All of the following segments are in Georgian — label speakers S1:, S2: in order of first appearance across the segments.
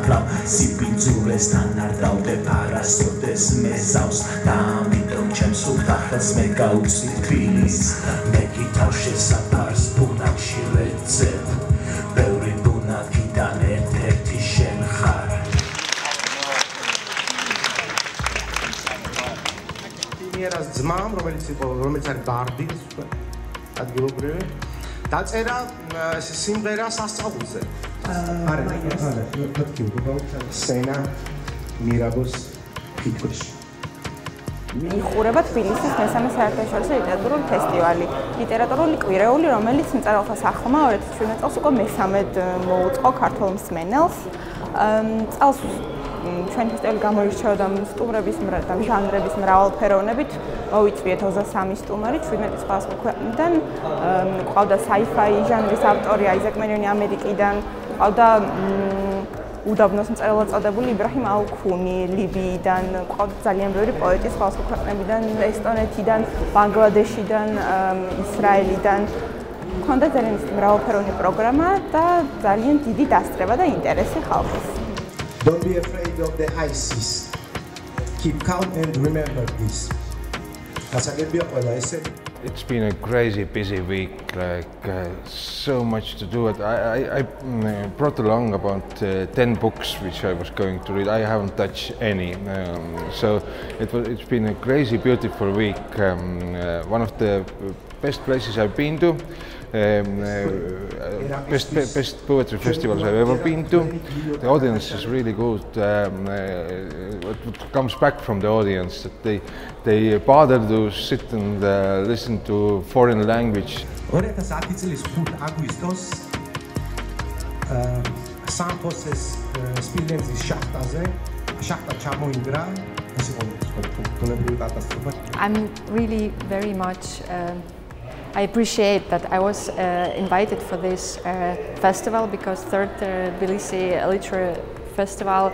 S1: სკალაკი მე თვითონ ვარ მაგრამ სიბიძულესთან არ დავდე პარასოდეს მეზავს და ამიტომ ჩემს უხახეს მე გაუცი თბილის მე გითავ შესაფარს ბუნაკში ვეცებ ბევრი ბუნაკიდან ერთ-ერთი შენ ხარ
S2: ინიერას ძმამ რომელიც იყო რომელიც არის ბარდი ადგილობრივი დაწერა სიმღერა სასწაულზე.
S3: არა, არა, თქვი უბრალოდ
S2: სენა მირაბოს ფიტკოში.
S4: მიხურება თბილისის მესამე საერთაშორისო ლიტერატურული ფესტივალი. ლიტერატურული კვირეული, რომელიც მწერალთა სახლმა 2017 წელს უკვე მესამედ მოუწყო ქართულ მსმენელს. წელს ჩვენ ფესტივალი გამოირჩეოდა სტუმრების და ჟანრების მრავალფეროვნებით. მოიწვიეთ 23 სტუმარი 17 სხვა ქვეყნიდან. ყავდა sci-fi ჟანრის ავტორი აიზაკ მენიონი ამერიკიდან, ყავდა უდაბნოს მწერლად წოდებული იბრაჰიმ ალქუნი ლიბიიდან, ყავდა ძალიან ბევრი პოეტი სხვა ქვეყნებიდან, ესტონეთიდან, ბანგლადეშიდან, ისრაელიდან. ქონდა ძალიან მრავალფეროვანი პროგრამა და ძალიან დიდი დასწრება და ინტერესი ხალხის.
S3: Don't be afraid of the ISIS. Keep calm and remember this.
S5: It's been a crazy busy week, like uh, so much to do. I, I, I mm, brought along about uh, 10 books which I was going to read. I haven't touched any. Um, so it was, it's been a crazy, beautiful week. Um, uh, one of the best places I've been to. Um, uh, best, best poetry festivals I've ever been to. The audience is really good. Um, uh, what comes back from the audience that they they bother to sit and uh, listen to foreign language.
S3: Ωραία,
S6: I'm really very much uh, I appreciate that I was uh, invited for this uh, festival because third Tbilisi Literary Festival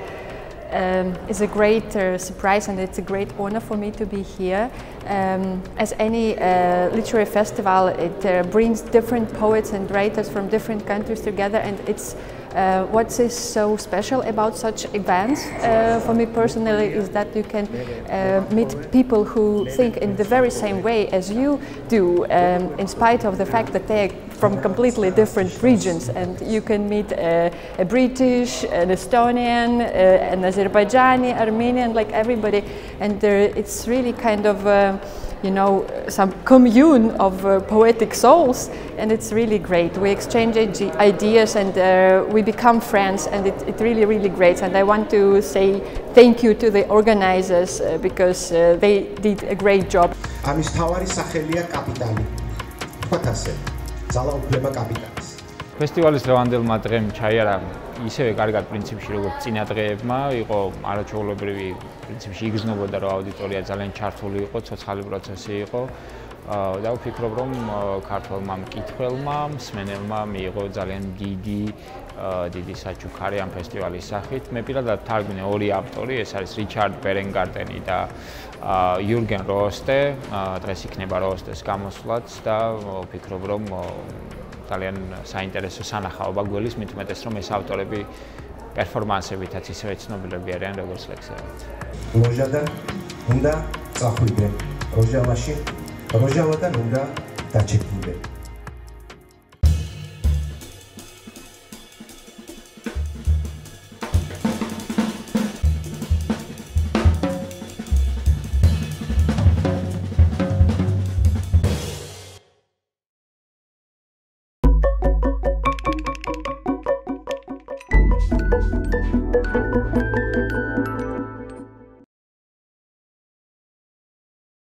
S6: um, is a great uh, surprise and it's a great honor for me to be here. Um, as any uh, literary festival, it uh, brings different poets and writers from different countries together and it's uh, what is so special about such events uh, for me personally is that you can uh, meet people who think in the very same way as you do, um, in spite of the fact that they're from completely different regions. And you can meet a, a British, an Estonian, uh, an Azerbaijani, Armenian, like everybody. And there, it's really kind of uh, you know, some commune of uh, poetic souls, and it's really great. We exchange ideas and uh, we become friends, and it's it really, really great. And I want to say thank you to the organizers uh, because uh, they did a great job.
S3: ამის თავარი სახელია კაპიტალი. თქვათ ასე, ძალაუფლება კაპიტალის.
S7: ფესტივალის ლევანდელმა დღემ ჩაიარა ისევე კარგად პრინციპში როგორც წინა დღეებმა იყო არაჩვეულებრივი პრინციპში იგრძნობოდა რომ აუდიტორია ძალიან ჩართული იყო ცოცხალი პროცესი იყო. და ვფიქრობ რომ ქართულმა მკითხველმა მსმენელმა მიიღო ძალიან დიდი დიდი საჩუქარი ამ ფესტივალის სახით. მე პირადად თარგმნე ორი ავტორი ეს არის რიჩარდ ბერენგარტენი და იურგენ როსტე დღეს იქნება როსტეს გამოსვლაც და ვფიქრობ რომ ძალიან საინტერესო სანახაობა გველის მით უმეტეს რომ ეს ავტორები პერფორმანსებითაც ისევე ცნობილები არიან როგორც ლექსებით.
S3: როჟადან უნდა წახვიდე როჟავაში როჟავადან უნდა დაჩეკიდე